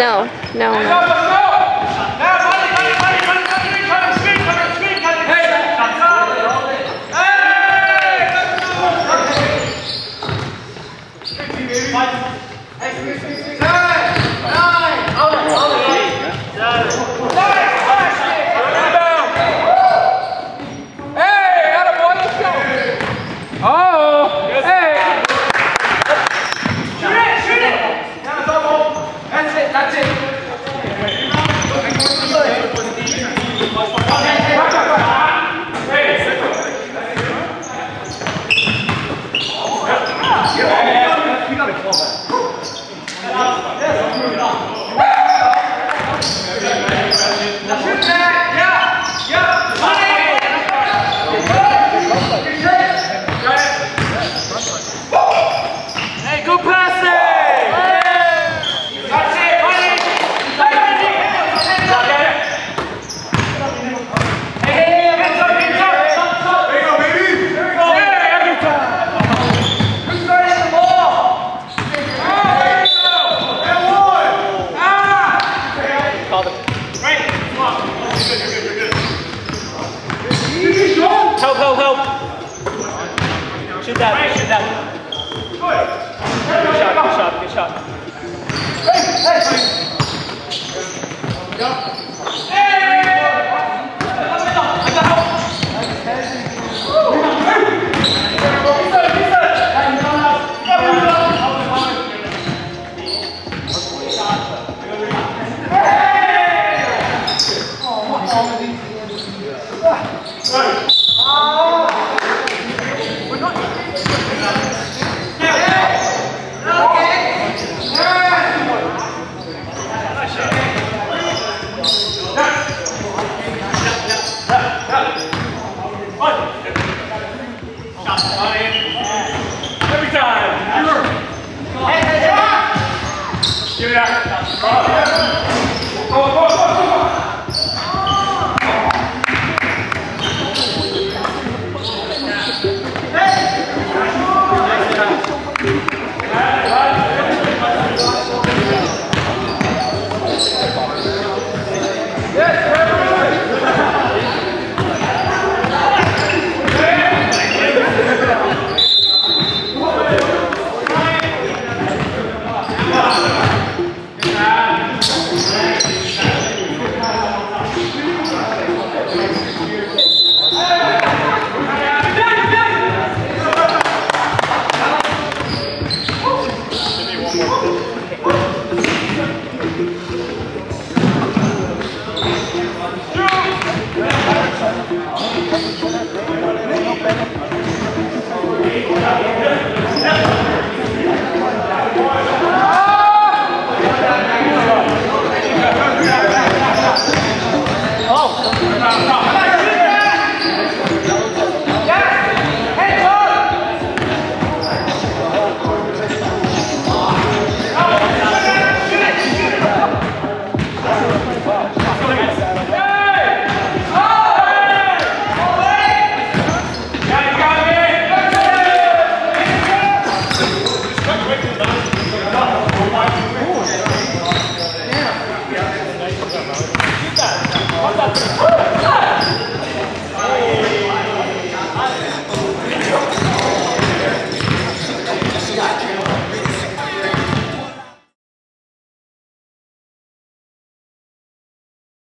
No, no. no. 짝짓 that. Good shot, good shot, good shot. Hey, hey. Go. Olha.